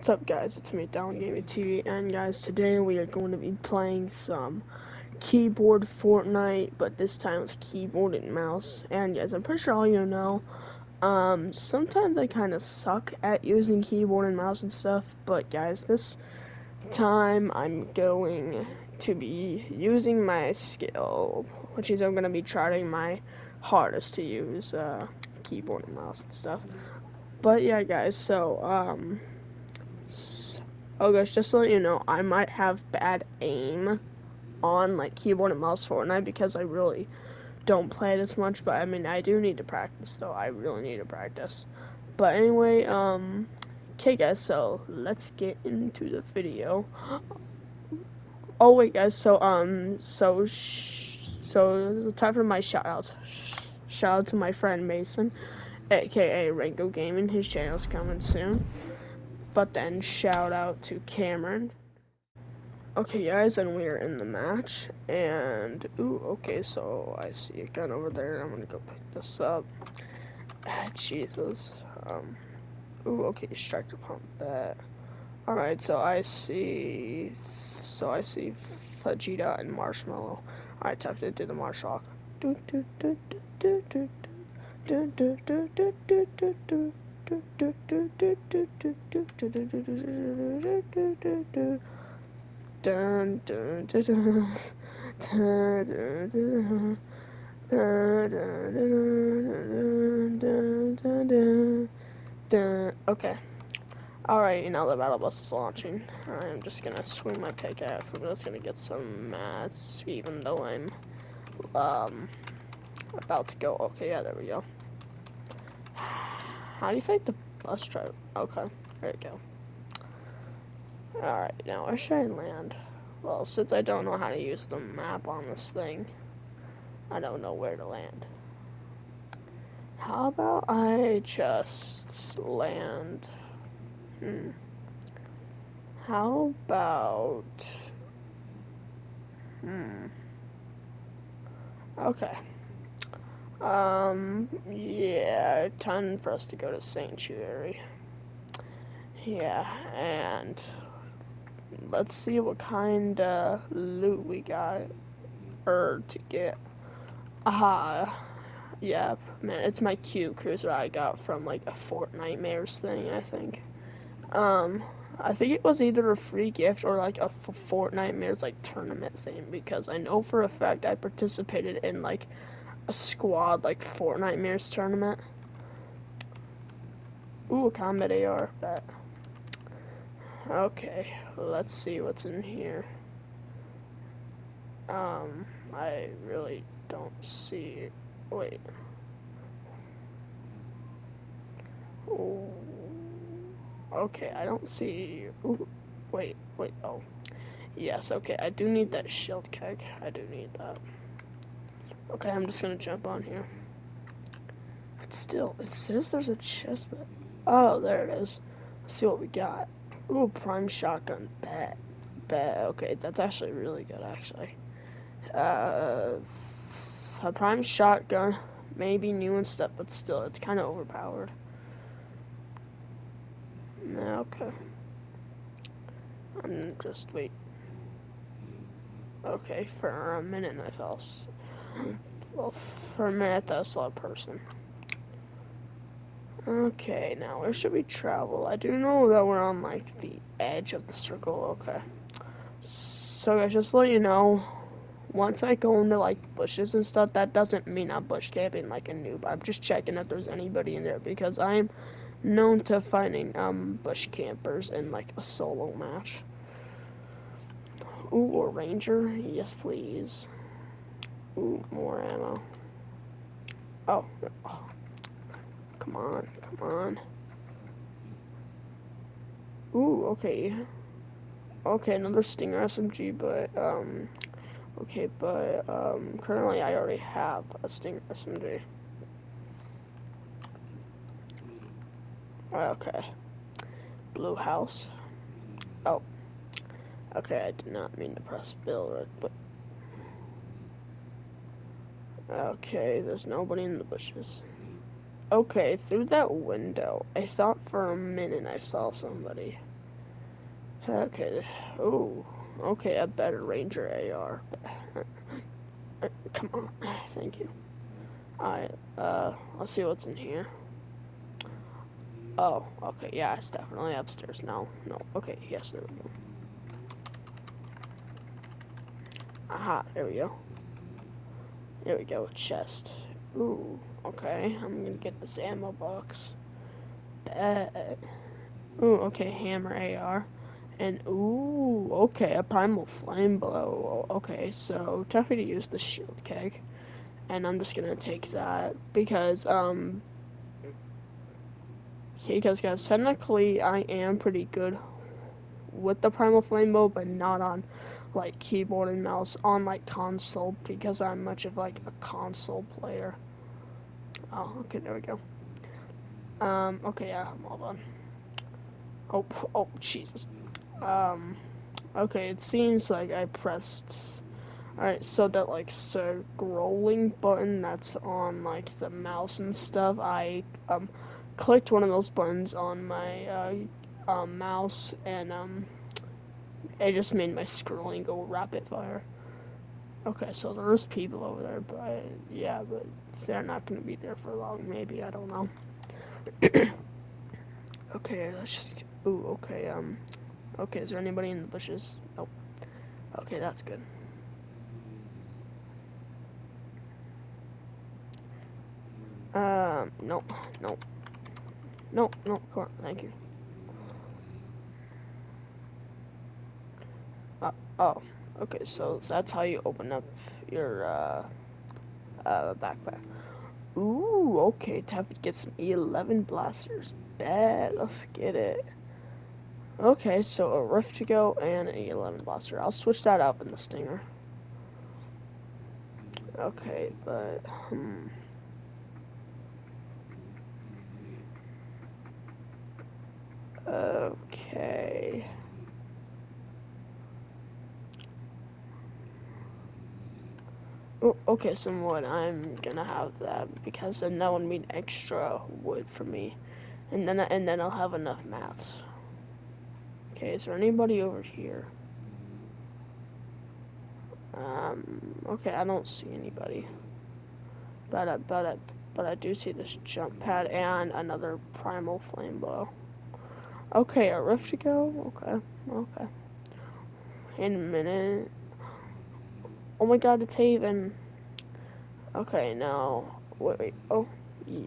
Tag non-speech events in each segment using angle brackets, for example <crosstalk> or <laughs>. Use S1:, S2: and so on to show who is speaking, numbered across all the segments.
S1: What's up guys, it's me, Down Gaming TV, and guys, today we are going to be playing some keyboard Fortnite, but this time with keyboard and mouse, and guys, I'm pretty sure all you know, um, sometimes I kind of suck at using keyboard and mouse and stuff, but guys, this time I'm going to be using my skill, which is I'm going to be trying my hardest to use, uh, keyboard and mouse and stuff. But yeah, guys, so, um, Oh gosh, just to let you know, I might have bad aim on like keyboard and mouse Fortnite because I really don't play it as much. But I mean, I do need to practice though. I really need to practice. But anyway, um, okay guys, so let's get into the video. Oh wait, guys, so um, so so time for my shout outs. Shout out to my friend Mason, aka Rango Gaming. His channel's coming soon. But then shout out to Cameron. Okay guys, and we are in the match, and, ooh, okay, so I see a gun over there, I'm gonna go pick this up. Ah, Jesus, um, ooh, okay, striker pump, that. Alright, so I see, so I see Vegeta and Marshmallow. Alright, time to do the Marshmallow. Do, do, do, do, do, do, do, do, do, do, do, do, do. Okay. Alright, now the battle bus is launching. I'm just gonna swing my pickaxe. I'm just gonna get some mats, even though I'm um about to go. Okay, yeah, there we go. How do you think the bus driver? Okay, there you go. Alright, now where should I land? Well, since I don't know how to use the map on this thing, I don't know where to land. How about I just land? Hmm. How about... Hmm. Okay. Um, yeah, time for us to go to Sanctuary. Yeah, and let's see what kind of loot we got, or to get. Aha, yeah, man, it's my cube cruiser I got from like a Fortnitemares thing, I think. Um, I think it was either a free gift or like a Fortnitemares like tournament thing because I know for a fact I participated in like a squad like Fortnitemares tournament. Ooh, a combat AR, bet. Okay, let's see what's in here. Um, I really don't see. Wait. Ooh. Okay, I don't see. Ooh, wait, wait. Oh, yes. Okay, I do need that shield keg. I do need that. Okay, I'm just gonna jump on here. But still, it says there's a chest, but oh, there it is. Let's see what we got. Ooh, prime shotgun, bet, bet. Okay, that's actually really good, actually. Uh, a prime shotgun, maybe new and stuff, but still, it's kind of overpowered. Okay. I'm just wait. Okay, for a minute I fell well, for a minute, I saw a person. Okay, now where should we travel? I do know that we're on, like, the edge of the circle. Okay. So, guys, just to let you know, once I go into, like, bushes and stuff, that doesn't mean I'm bush camping like a noob. I'm just checking if there's anybody in there because I'm known to finding, um, bush campers in, like, a solo match. Ooh, a ranger? Yes, please. Ooh, more ammo. Oh, oh. Come on, come on. Ooh, okay. Okay, another Stinger SMG, but, um, okay, but, um, currently I already have a Stinger SMG. Okay. Blue house. Oh. Okay, I did not mean to press build, but Okay, there's nobody in the bushes. Okay, through that window, I thought for a minute I saw somebody. Okay. Oh. Okay, a better Ranger AR. Come on. Thank you. Alright, uh, let's see what's in here. Oh, okay, yeah, it's definitely upstairs now. No, okay, yes, there we go. Aha, there we go. There we go, chest. Ooh, okay, I'm gonna get this ammo box. Bet. Ooh, okay, hammer AR. And, ooh, okay, a primal flame bow. Okay, so, tough to use the shield keg. And I'm just gonna take that because, um, because guys, technically I am pretty good with the primal flame bow, but not on like keyboard and mouse on like console because I'm much of like a console player. Oh, okay, there we go. Um, okay, yeah, I'm all done. Oh, oh, Jesus. Um, okay, it seems like I pressed. Alright, so that like scrolling button that's on like the mouse and stuff, I um clicked one of those buttons on my uh, um, mouse and um, it just made my scrolling go rapid fire. Okay, so there's people over there, but yeah, but they're not gonna be there for long. Maybe I don't know. <coughs> okay, let's just. Ooh, okay. Um, okay. Is there anybody in the bushes? Nope. Okay, that's good. Um, nope, nope. Nope, nope, come on, thank you. Oh, okay, so that's how you open up your, uh, uh, backpack. Ooh, okay, time to get some E11 blasters. Bet, let's get it. Okay, so a rift to go and an E11 blaster. I'll switch that up in the stinger. Okay, but, hmm. Okay. Oh, okay, some wood. I'm gonna have that because then that would mean extra wood for me, and then and then I'll have enough mats. Okay, is there anybody over here? Um. Okay, I don't see anybody, but I, but I, but I do see this jump pad and another primal flame bow. Okay, a rift to go? Okay, okay. In a minute. Oh my god, it's Haven. Okay, now, wait, wait, oh,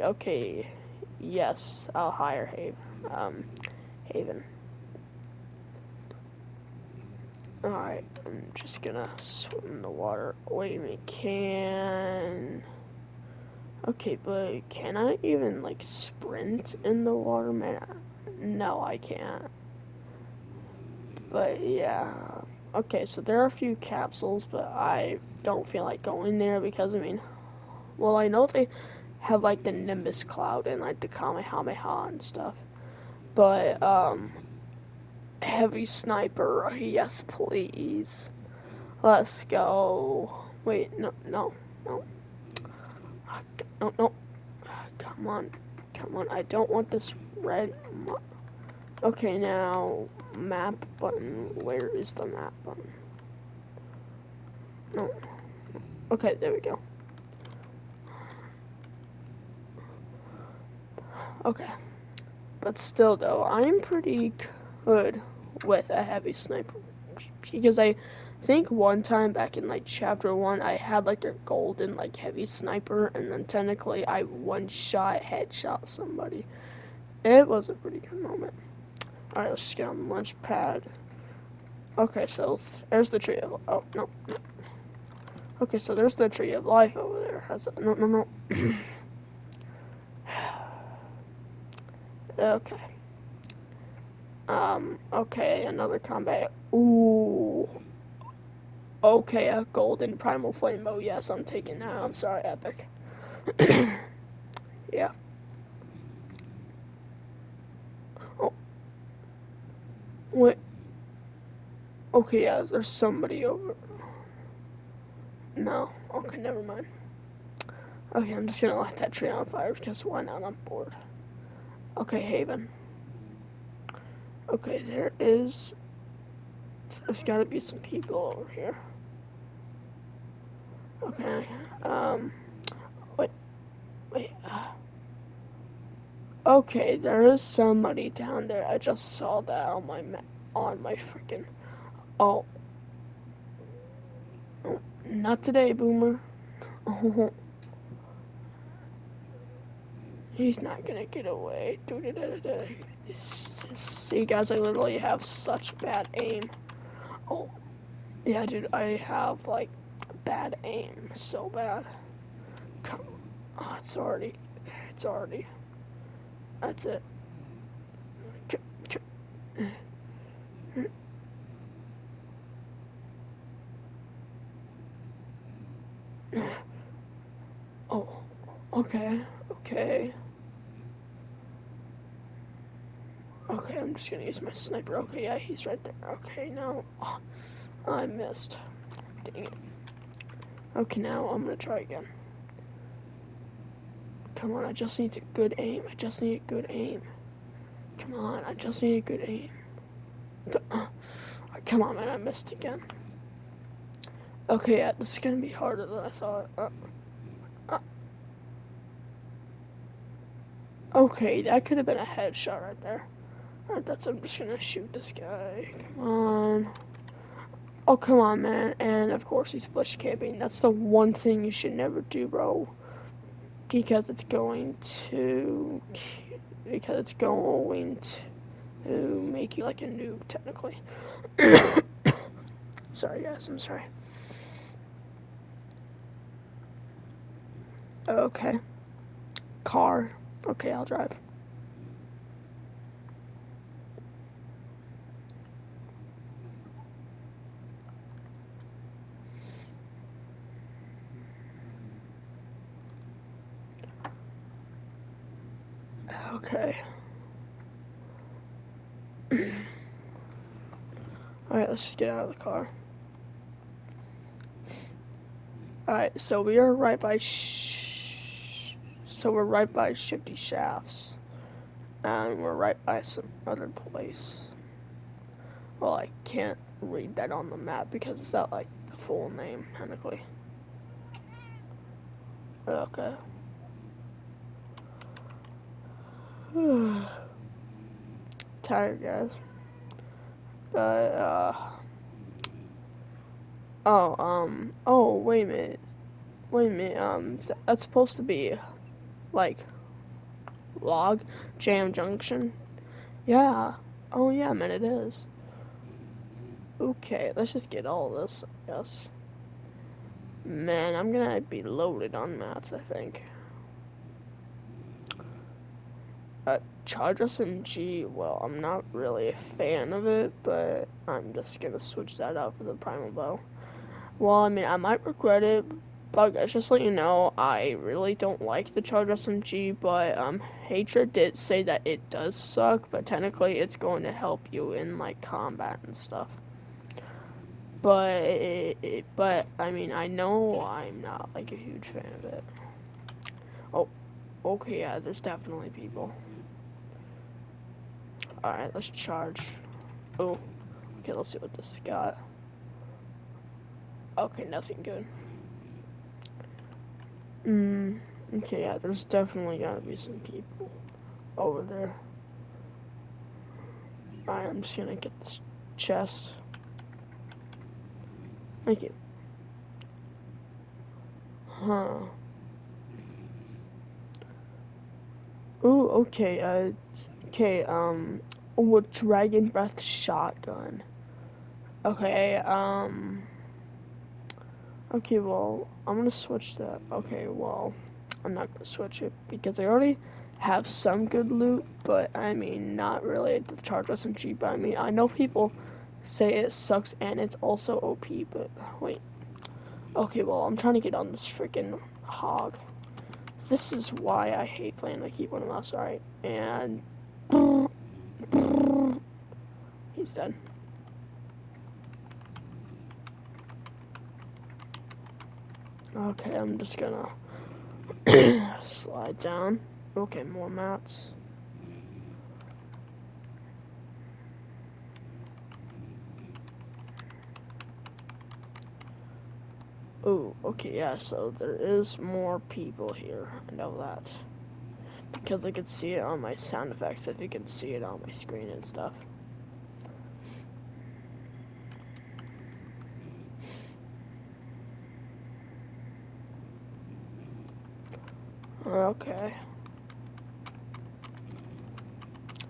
S1: okay, yes, I'll hire Haven, um, Haven. Alright, I'm just gonna swim in the water. Wait a minute, can... Okay, but can I even, like, sprint in the water? Man, no, I can't. But yeah. Okay, so there are a few capsules, but I don't feel like going there because, I mean, well, I know they have like the Nimbus Cloud and like the Kamehameha and stuff. But, um, Heavy Sniper, <laughs> yes, please. Let's go. Wait, no, no, no. No, no. Come on. Come on. I don't want this red. Okay, now map button. Where is the map button? No. Okay, there we go. Okay. But still, though, I'm pretty good with a heavy sniper. Because I think one time back in, like, chapter one, I had, like, a golden, like, heavy sniper, and then technically I one-shot headshot somebody. It was a pretty good moment. Alright, let's get on the launch pad. Okay, so there's the tree of oh no. Okay, so there's the tree of life over there. Has no no no. <sighs> okay. Um. Okay, another combat. Ooh. Okay, a golden primal flame. Oh yes, I'm taking that. I'm sorry, Epic. <coughs> yeah. What? Okay, yeah, there's somebody over. No. Okay, never mind. Okay, I'm just gonna light that tree on fire because why not? I'm bored. Okay, Haven. Okay, there is There's gotta be some people over here. Okay. Um. Wait. Wait. Uh, okay, there is somebody down there. I just saw that on my on my freaking. Oh. Not today, Boomer. <laughs> He's not gonna get away. See, guys, I literally have such bad aim. Oh, yeah, dude, I have like bad aim, so bad. Come, oh, it's already, it's already. That's it. <sighs> Oh, okay, okay. Okay, I'm just gonna use my sniper. Okay, yeah, he's right there. Okay, now oh, <sighs> I missed. Dang it. Okay, now I'm gonna try again. Come on, I just need a good aim. I just need a good aim. Come on, I just need a good aim. Come on, man, I missed again. Okay, yeah, this is gonna be harder than I thought. Uh, uh. Okay, that could have been a headshot right there. Alright, that's I'm just gonna shoot this guy. Come on. Oh, come on, man. And, of course, he's bush camping. That's the one thing you should never do, bro. Because it's going to... Because it's going to make you like a noob, technically. <coughs> sorry, guys. I'm sorry. Okay. Car. Okay, I'll drive. Okay. Alright, let's just get out of the car. Alright, so we are right by so we're right by Shifty Shafts. And we're right by some other place. Well, I can't read that on the map because it's not like the full name, technically. Okay. <sighs> Tired, guys. But, uh... Oh, um... Oh, wait a minute. Wait a minute, um... That's supposed to be, like... Log? Jam Junction? Yeah. Oh, yeah, man, it is. Okay, let's just get all this, I guess. Man, I'm gonna be loaded on mats, I think. Uh, Charge SMG, well, I'm not really a fan of it, but I'm just gonna switch that out for the Primal Bow. Well, I mean, I might regret it, but guys, just let you know, I really don't like the Charge SMG, but, um, Hatred did say that it does suck, but technically it's going to help you in, like, combat and stuff. But, it, it, but, I mean, I know I'm not, like, a huge fan of it. Oh, okay, yeah, there's definitely people. Alright, let's charge. Oh, okay, let's see what this got. Okay, nothing good. Hmm, okay, yeah, there's definitely gotta be some people over there. Alright, I'm just gonna get this chest. Thank you. Huh. Ooh, okay, uh, Okay, um, with Dragon Breath Shotgun. Okay, um, okay, well, I'm gonna switch that. Okay, well, I'm not gonna switch it because I already have some good loot, but I mean, not really the charge SMG, but I mean, I know people say it sucks and it's also OP, but wait. Okay, well, I'm trying to get on this freaking hog. This is why I hate playing the keyboard and mouse, alright? And He's done. Okay, I'm just gonna <coughs> slide down. Okay, more mats. Oh, okay, yeah, so there is more people here. I know that. Because I could see it on my sound effects, if you can see it on my screen and stuff. Okay.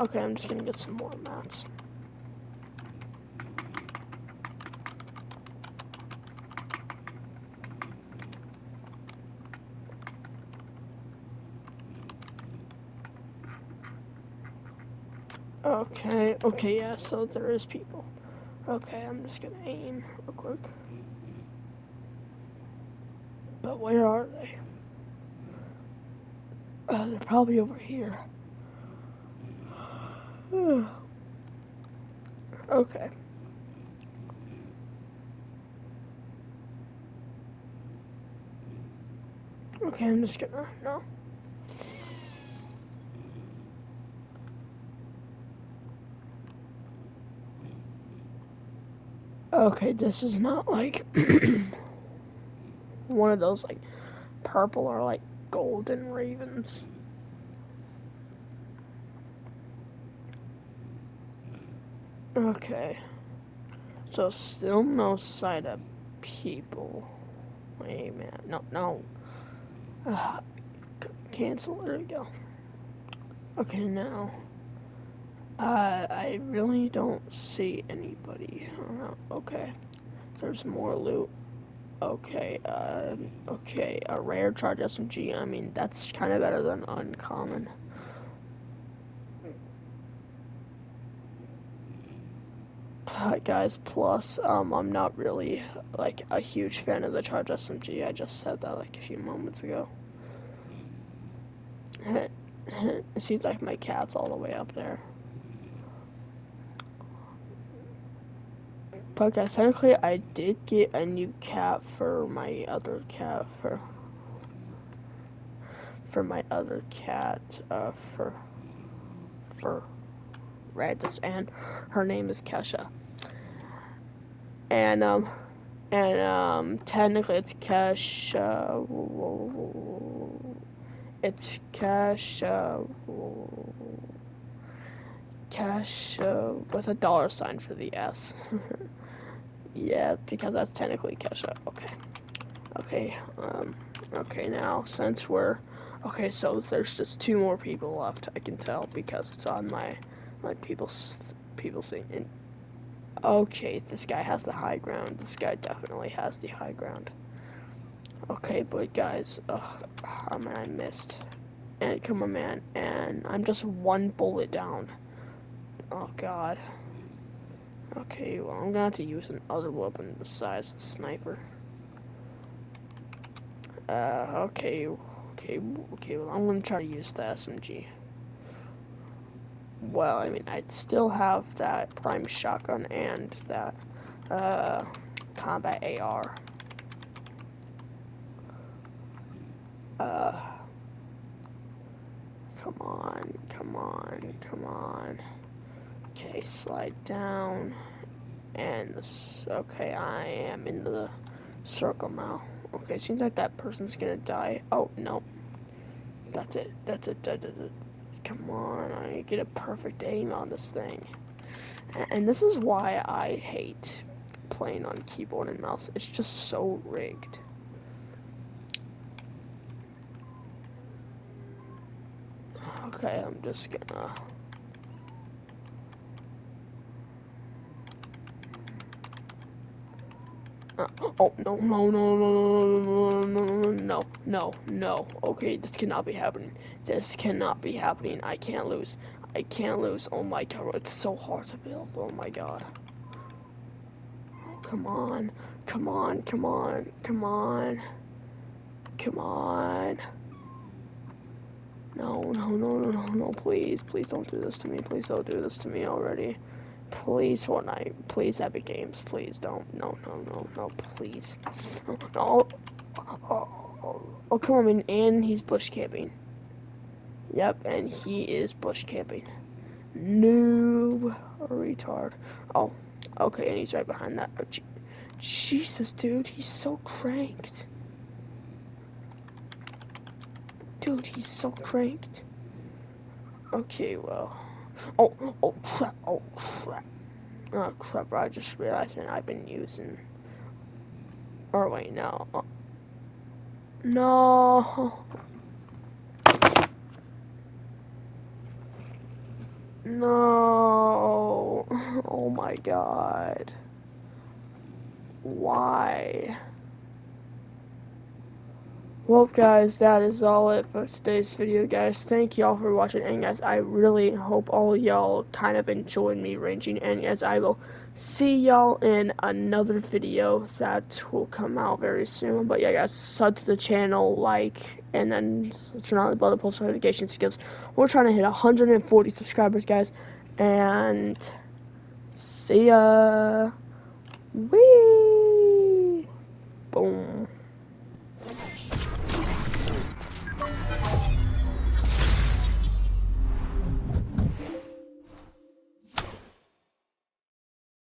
S1: Okay, I'm just gonna get some more mats. Okay, yeah, so there is people. Okay, I'm just gonna aim real quick. But where are they? Uh, they're probably over here. <sighs> okay. Okay, I'm just gonna, no. Okay, this is not like <clears throat> one of those like purple or like golden ravens. Okay. So still no sight of people. Wait man, no, no. Uh, cancel, there we go. Okay, now. Uh, I really don't see anybody. Okay. There's more loot. Okay, uh, okay, a rare charge SMG, I mean, that's kind of better than uncommon. But guys, plus, um, I'm not really, like, a huge fan of the charge SMG, I just said that, like, a few moments ago. <laughs> it seems like my cat's all the way up there. But technically I did get a new cat for my other cat for for my other cat uh, for for Radis and her name is Kesha. And um and um technically it's Kesha it's Kesha Kesha with a dollar sign for the S. <laughs> Yeah, because that's technically Kesha. Okay. Okay, um, okay, now, since we're, okay, so there's just two more people left, I can tell, because it's on my, my people's, people thing, and, okay, this guy has the high ground, this guy definitely has the high ground. Okay, but guys, ugh, oh man, I missed, and come on, man, and I'm just one bullet down. Oh, God. Okay, well, I'm gonna have to use another weapon besides the sniper. Uh, okay, okay, okay, well, I'm gonna try to use the SMG. Well, I mean, I'd still have that prime shotgun and that, uh, combat AR. Uh, come on, come on, come on. Okay, slide down. And this, okay, I am in the circle now. Okay, seems like that person's gonna die. Oh, no. That's it. That's it. That's it. Come on, I get a perfect aim on this thing. And this is why I hate playing on keyboard and mouse. It's just so rigged. Okay, I'm just gonna oh, no, no, no, no, no, no, no, no, no. No. No no no no okay, this cannot be happening. This cannot be happening. I can't lose. I can't lose. Oh my god, it's so hard to build. Oh my god. Oh, come on. Come on, come on, come on. Come on. No, no, no, no, no, no, please. Please don't do this to me. Please don't do this to me already. Please, Fortnite. Please, Epic Games. Please don't. No, no, no, no, please. No. Oh, oh, come on, and he's bush camping. Yep, and he is bush camping. Noob. Retard. Oh, okay, and he's right behind that Jesus, dude, he's so cranked. Dude, he's so cranked. Okay, well. Oh, oh crap, oh crap. Oh crap, I just realized, man, I've been using. Or wait, no. No. No. Oh my god. Why? Well, guys, that is all it for today's video, guys. Thank y'all for watching, and guys, I really hope all y'all kind of enjoyed me ranging, and guys, I will see y'all in another video that will come out very soon. But yeah, guys, sub to the channel, like, and then turn on the bell to post notifications because we're trying to hit 140 subscribers, guys. And see ya. Wee.